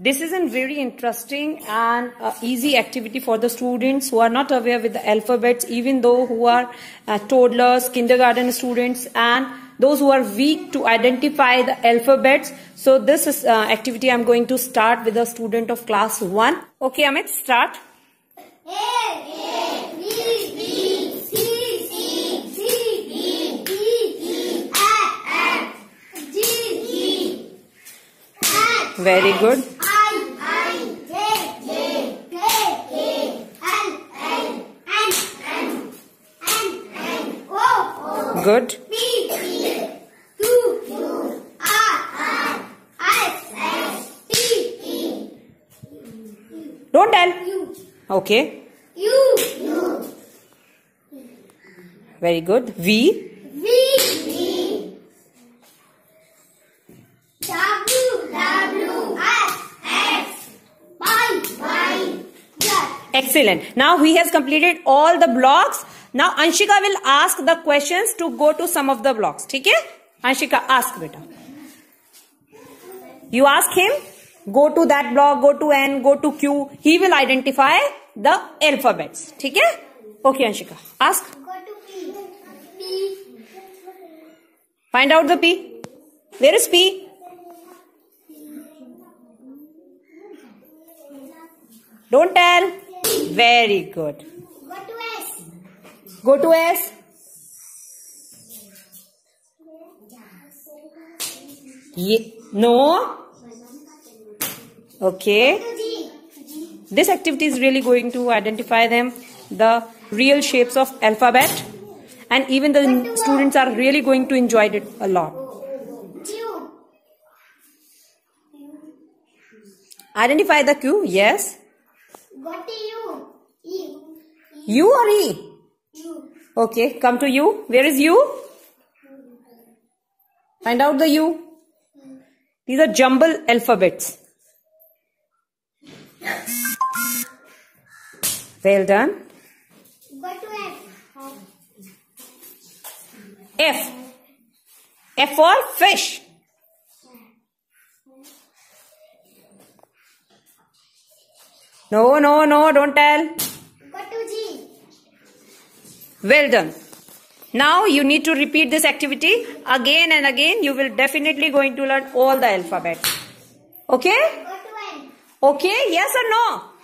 This is a very interesting and uh, easy activity for the students who are not aware with the alphabets, even though who are uh, toddlers, kindergarten students, and those who are weak to identify the alphabets. So this is uh, activity I'm going to start with a student of class 1. Okay, Amit, start. Very good. Good. Don't tell. Okay. U, U, Very good. V. Excellent. Now he has completed all the blocks. Now Anshika will ask the questions to go to some of the blocks. Okay? Anshika, ask beta. You ask him, go to that block, go to N, go to Q. He will identify the alphabets. Okay? Okay, Anshika. Ask. Go to P. P, Find out the P. Where is P? Don't tell. Very good. Go to S. Go to S. Ye- no. Okay. This activity is really going to identify them, the real shapes of alphabet, and even the students are really going to enjoy it a lot. Identify the Q. Yes. U. E. U or E? Okay. Come to U. Where is U? Find out the U. These are jumble alphabets. Well done. F. F for fish. No, no, no, don't tell. Go to G. Well done. Now you need to repeat this activity again and again. You will definitely going to learn all the alphabet. Okay? Go to N. Okay? Yes or no?